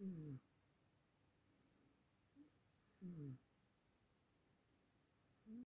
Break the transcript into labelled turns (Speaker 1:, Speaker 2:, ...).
Speaker 1: Mm. Mm.